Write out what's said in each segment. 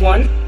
one?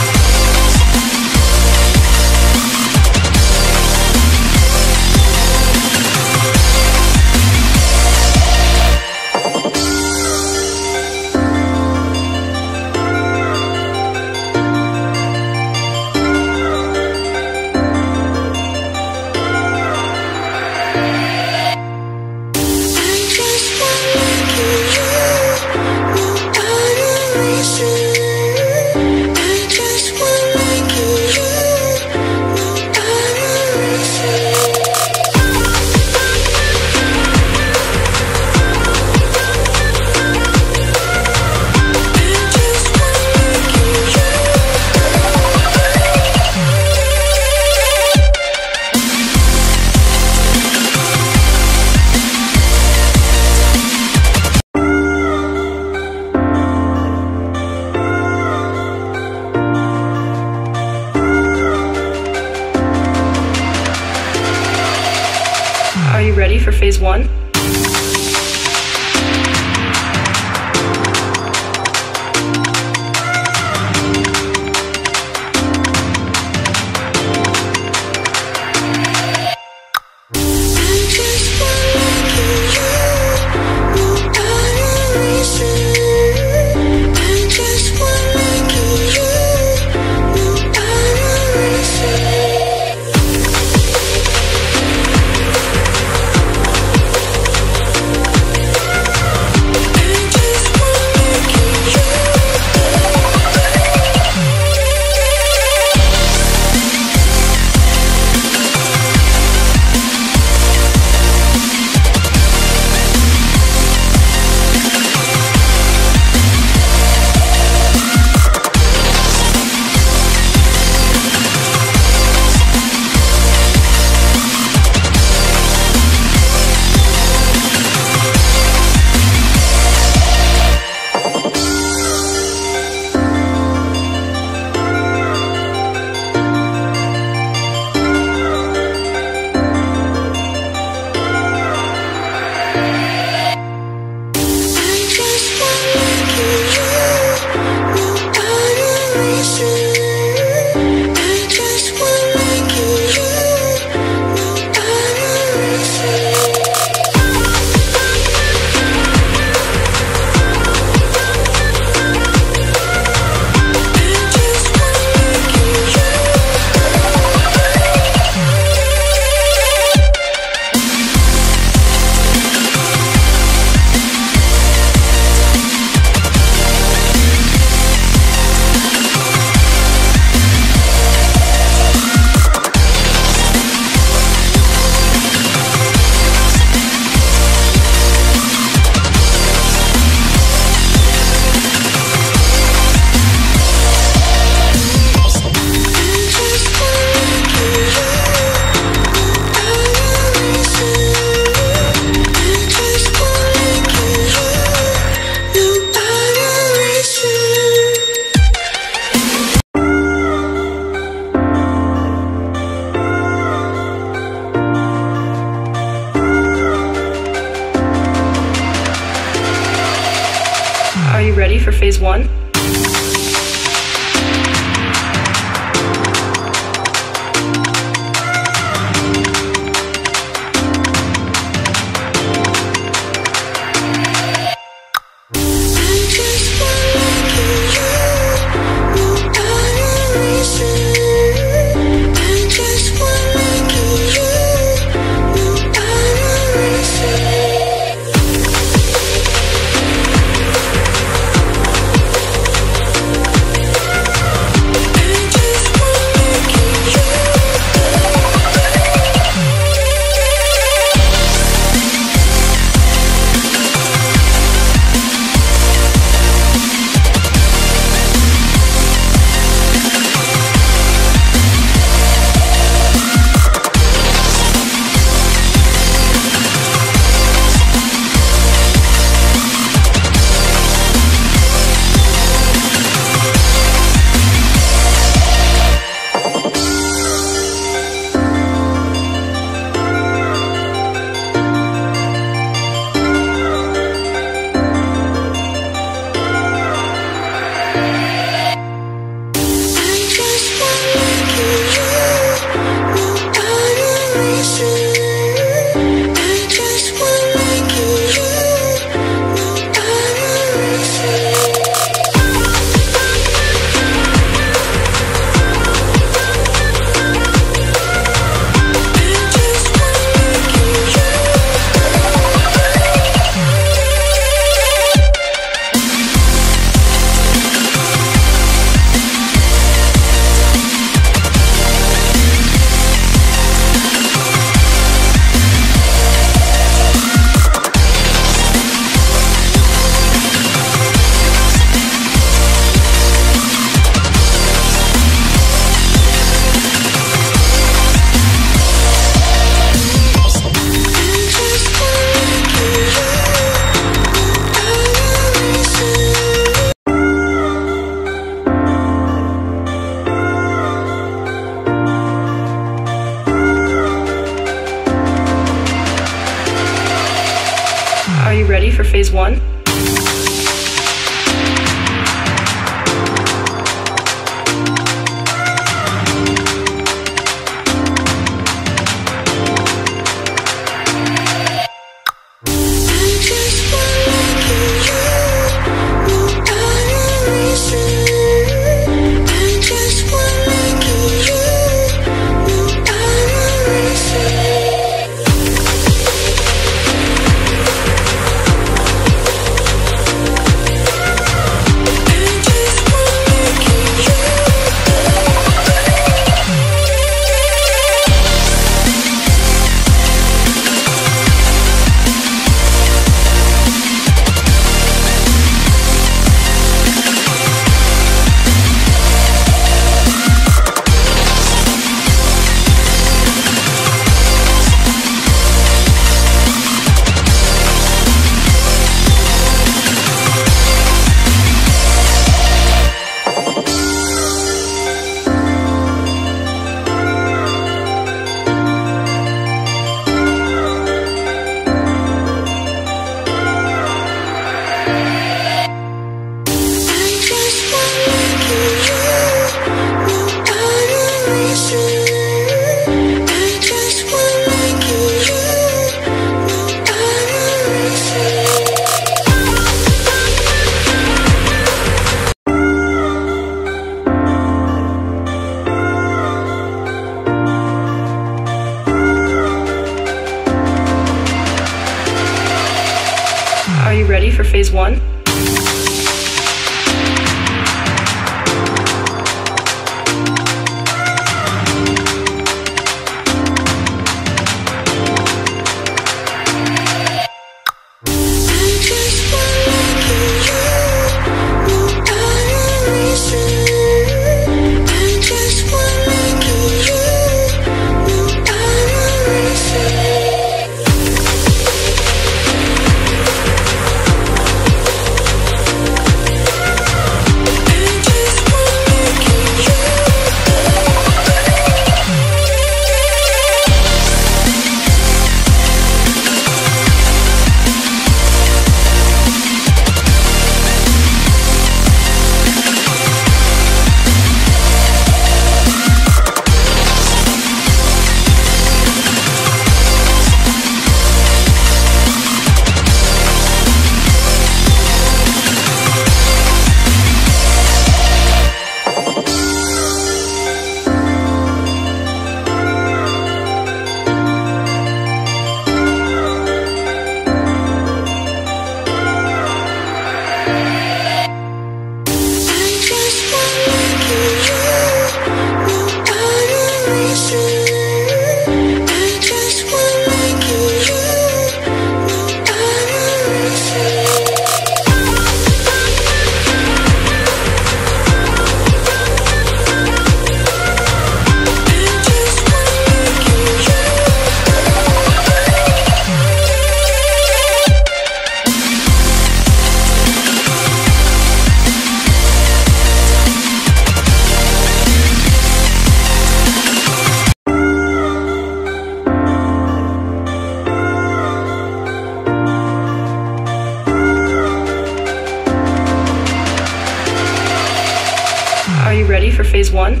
Are you ready for phase one?